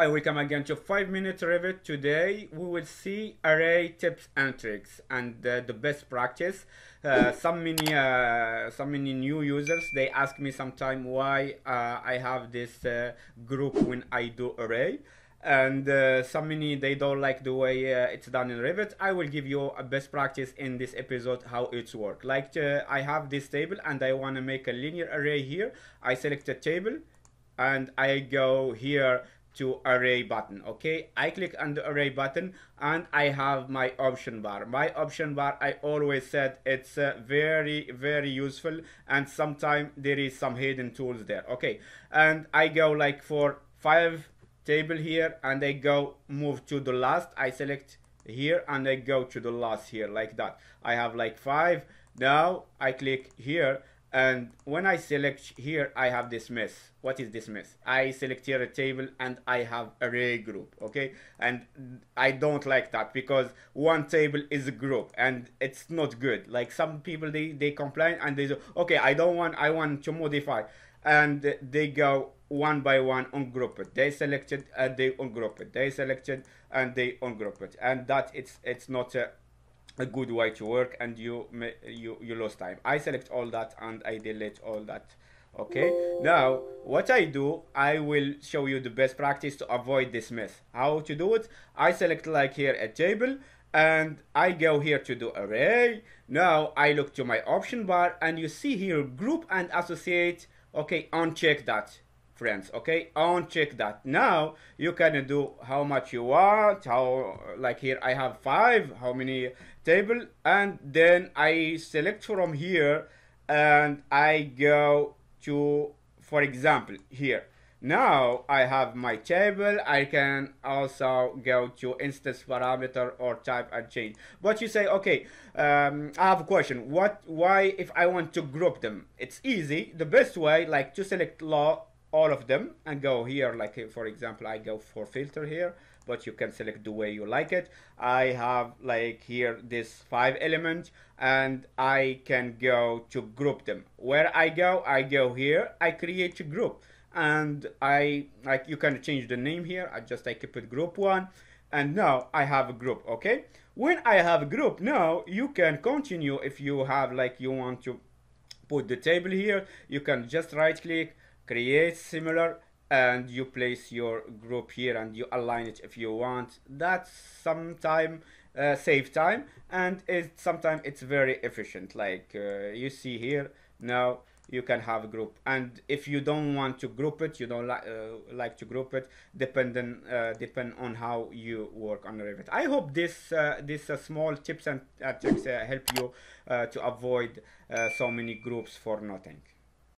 Hi, welcome again to 5 Minute Revit. Today we will see array tips and tricks and uh, the best practice. Uh, some many uh, some many new users they ask me sometime why uh, I have this uh, group when I do array and uh, some many they don't like the way it's done in Revit. I will give you a best practice in this episode how it's work. Like I have this table and I want to make a linear array here. I select a table and I go here to array button okay? I click on the array button and i have my option bar. My option bar i always said it's uh, very very useful and sometimes there is some hidden tools there okay? And i go like for five table here and i go move to the last. I select here and i go to the last here like that. I have like five. Now i click here and when I select here I have this mess. What is this mess? I select here a table and I have array group okay? And I don't like that because one table is a group and it's not good. Like some people they they complain and they say okay I don't want I want to modify. And they go one by one ungroup it. They selected and they ungroup it. They selected and they ungroup it. And that it's it's not a a good way to work and you you you lose time. I select all that and i delete all that. Okay? Now what i do i will show you the best practice to avoid this mess. How to do it? I select like here a table and i go here to do array. Now i look to my option bar and you see here group and associate. Okay uncheck that friends okay uncheck that now you can do how much you want how like here i have five how many table and then i select from here and i go to for example here now I have my table. I can also go to instance parameter or type and change. But you say, okay, um, I have a question. What? Why if I want to group them? It's easy. The best way, like to select law all of them and go here like uh, for example I go for filter here but you can select the way you like it. I have like here this five element and I can go to group them. Where I go I go here I create a group. And I like you can change the name here I just like put group one. And now I have a group okay? When I have a group now you can continue if you have like you want to put the table here. You can just right click create similar and you place your group here and you align it if you want. That's sometime uh, save time and it sometimes it's very efficient. Like uh, you see here now you can have a group. And if you don't want to group it you don't li uh, like to group it depending uh, depend on how you work on Revit I hope this uh, this uh, small tips and tricks help you to avoid so many groups for nothing